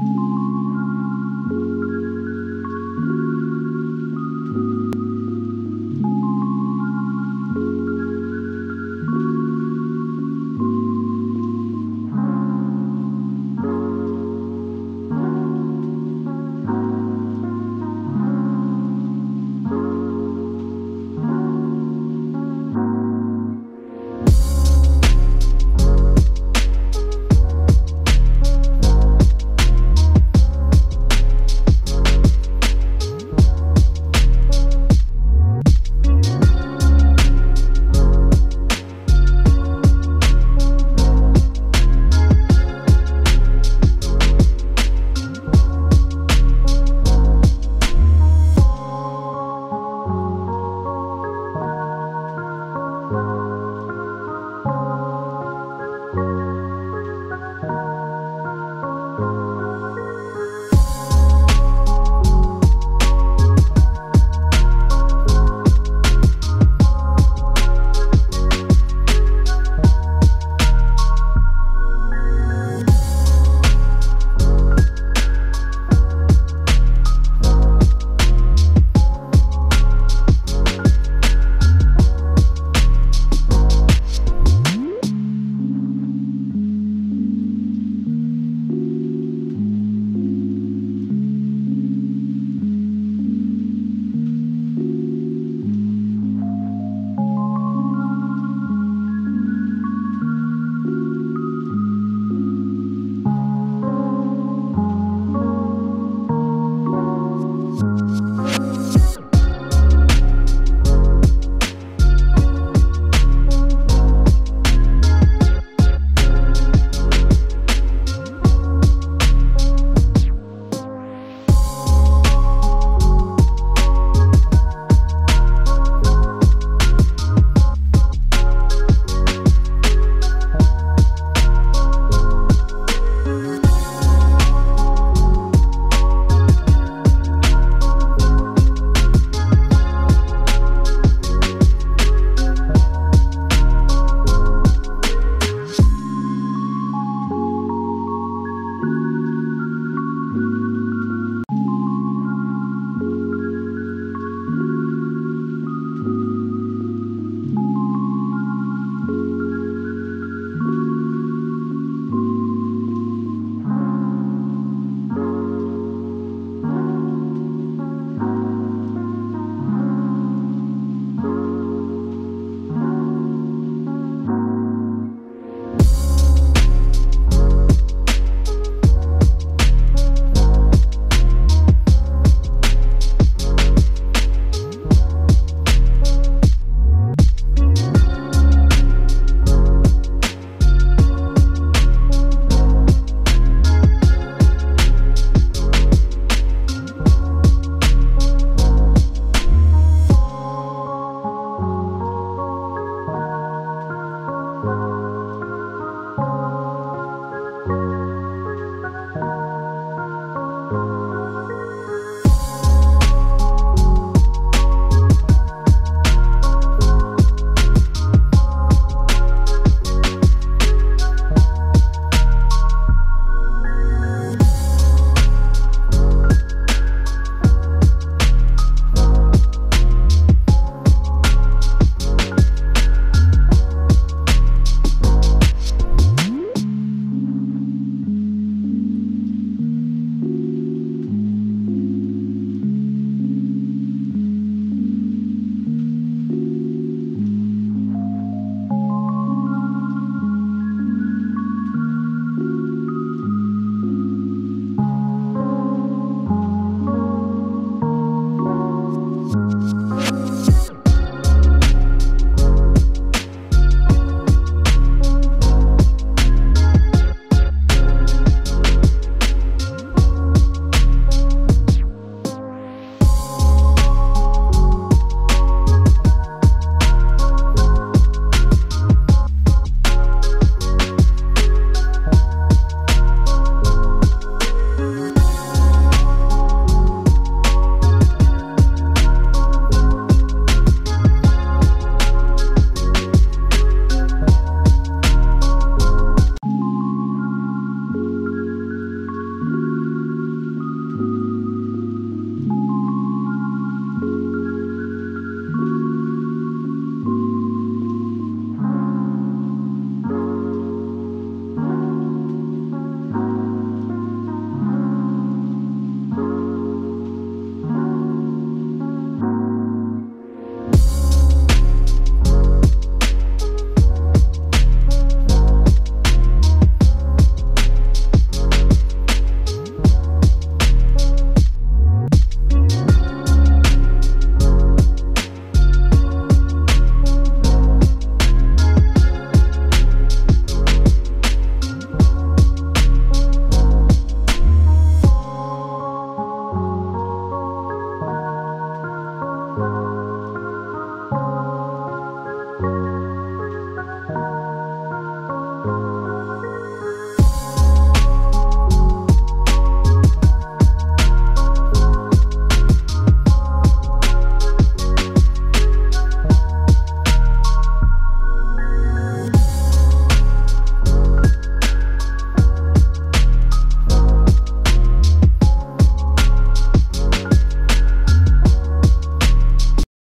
you